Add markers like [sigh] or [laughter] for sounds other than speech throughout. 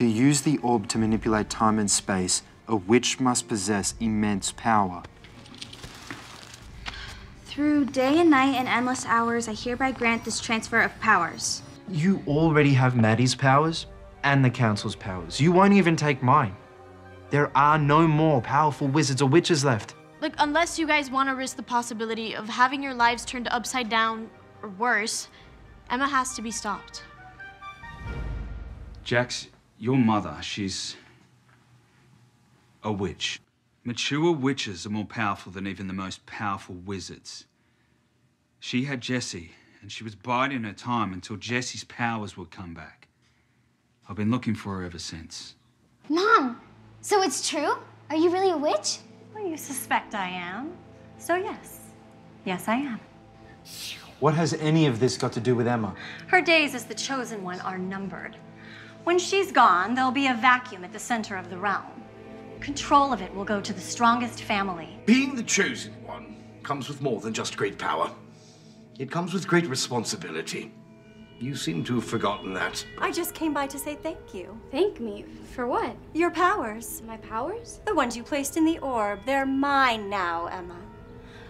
To use the orb to manipulate time and space, a witch must possess immense power. Through day and night and endless hours, I hereby grant this transfer of powers. You already have Maddie's powers and the Council's powers. You won't even take mine. There are no more powerful wizards or witches left. Look, unless you guys want to risk the possibility of having your lives turned upside down or worse, Emma has to be stopped. Jax, your mother, she's a witch. Mature witches are more powerful than even the most powerful wizards. She had Jessie, and she was biding her time until Jessie's powers would come back. I've been looking for her ever since. Mom, so it's true? Are you really a witch? Well, you suspect I am. So, yes. Yes, I am. What has any of this got to do with Emma? Her days as the chosen one are numbered. When she's gone, there'll be a vacuum at the center of the realm. Control of it will go to the strongest family. Being the chosen one comes with more than just great power. It comes with great responsibility. You seem to have forgotten that. I just came by to say thank you. Thank me? For what? Your powers. My powers? The ones you placed in the orb. They're mine now, Emma.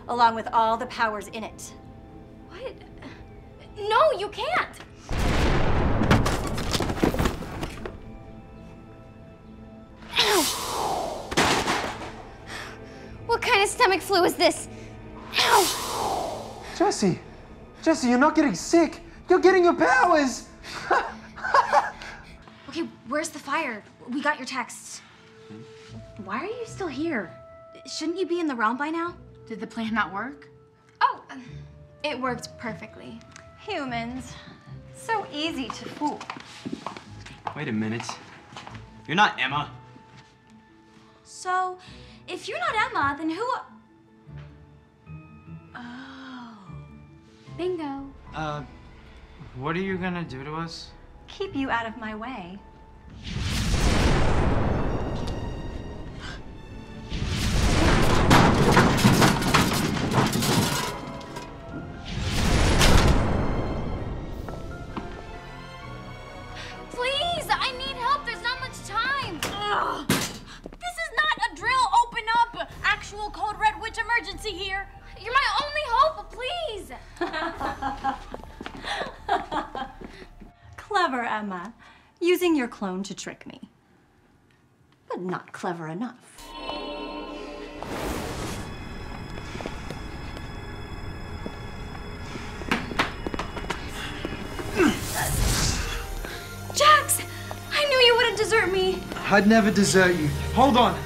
Along with all the powers in it. What? No, you can't! Of stomach flu is this? Ow! Jessie! Jessie, you're not getting sick! You're getting your powers! [laughs] Okay, where's the fire? We got your texts. Why are you still here? Shouldn't you be in the realm by now? Did the plan not work? Oh, it worked perfectly. Humans. So easy to fool. Wait a minute. You're not Emma. So, if you're not Emma, then who? are... Oh. Bingo. Uh, what are you gonna do to us? Keep you out of my way. Witch emergency here. You're my only hope, please. [laughs] Clever, Emma. Using your clone to trick me. But not clever enough. Jax, I knew you wouldn't desert me. I'd never desert you. Hold on.